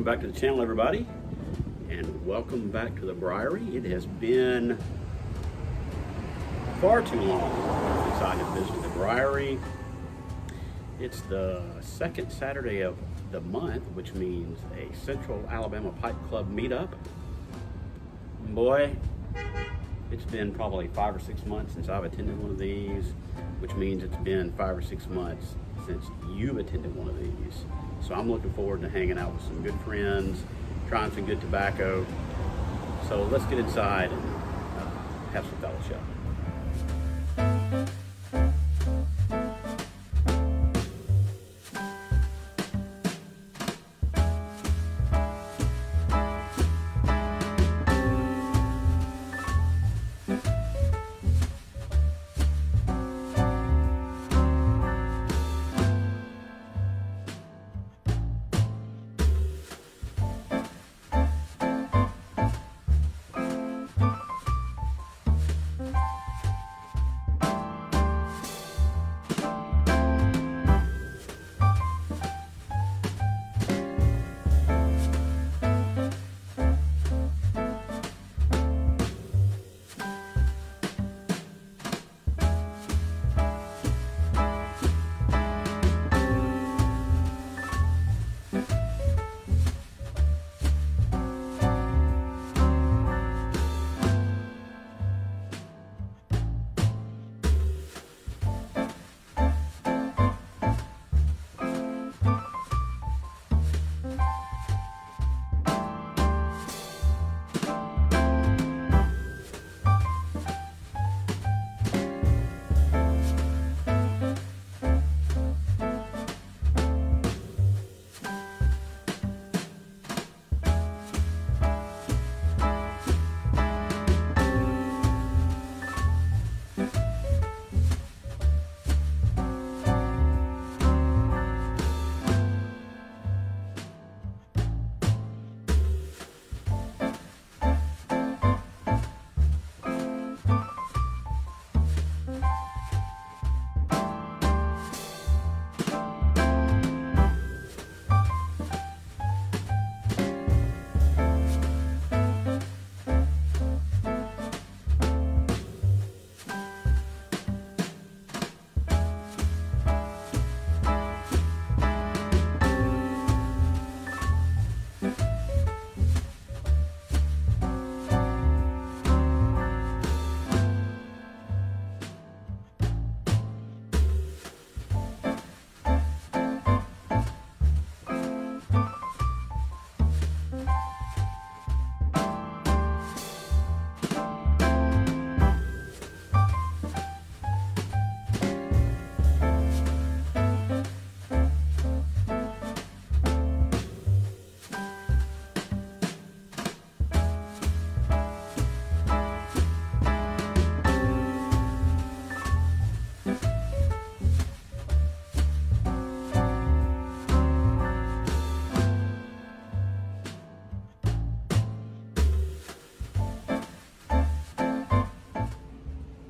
welcome back to the channel everybody and welcome back to the Briary. It has been far too long since I have visited the Briary. It's the second Saturday of the month, which means a Central Alabama Pipe Club meetup. Boy, it's been probably five or six months since I've attended one of these, which means it's been five or six months since you've attended one of these. So I'm looking forward to hanging out with some good friends, trying some good tobacco. So let's get inside and uh, have some fellowship. Bye.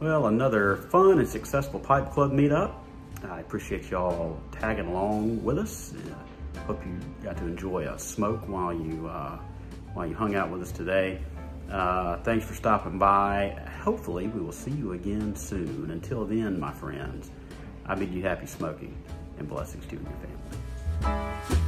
Well, another fun and successful Pipe Club meetup. I appreciate y'all tagging along with us. Uh, hope you got to enjoy a smoke while you uh, while you hung out with us today. Uh, thanks for stopping by. Hopefully, we will see you again soon. Until then, my friends, I bid you happy smoking and blessings to you and your family.